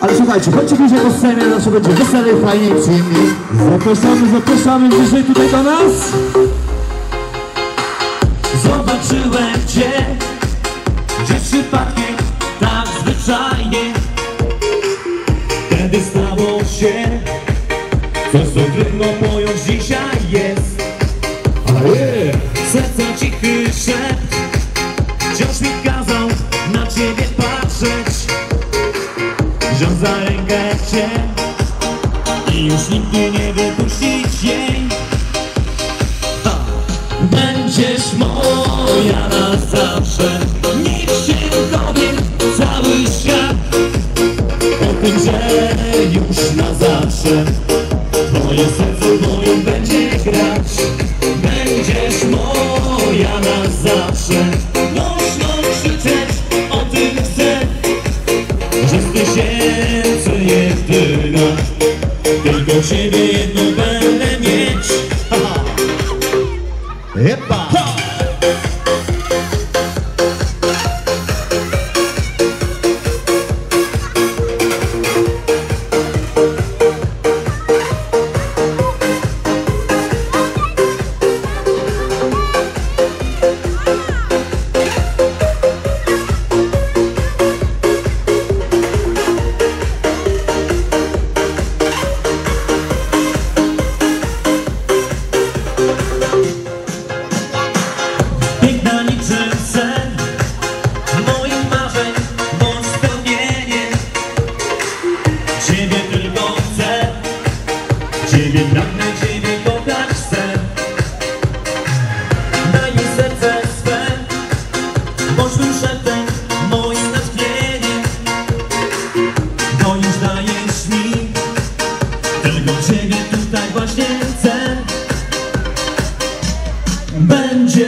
Ale słuchajcie, chodźcie bliżej po scenie, zawsze będzie weselej, fajniej, przyjemniej. Zapraszamy, zapraszamy bliżej tutaj do nas. Zobaczyłem cię Gdzieś przypadkiem Tak zwyczajnie Wtedy stało się Coś co trudno pojąć dzisiaj jest Serca cichy szept I już nigdy nie wypuścić jej. Będziesz moja na zawsze. Niech się dowie cały świat O tym, że już na zawsze. Moje serce moim będzie grać. Będziesz moja Thank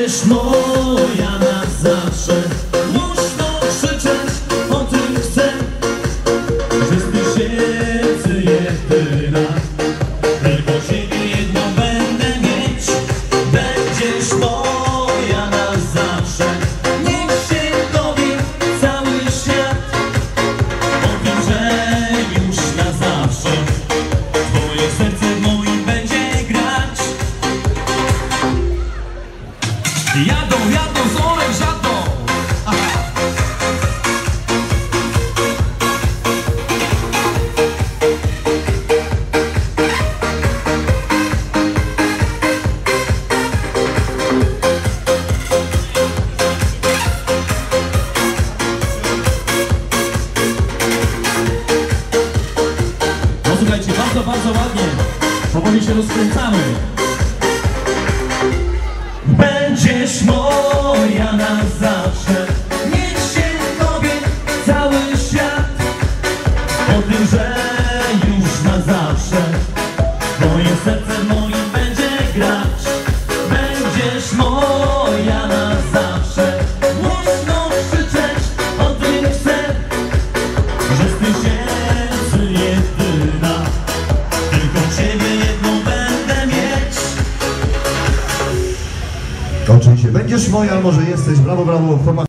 Będziesz moja słuchajcie, bardzo, bardzo ładnie. Powoli się rozkręcamy. Będziesz moja na zawsze. Niech się dowie cały świat O tym, że już na zawsze. Moje serce Oczywiście, będziesz moja, może jesteś, brawo, brawo, forma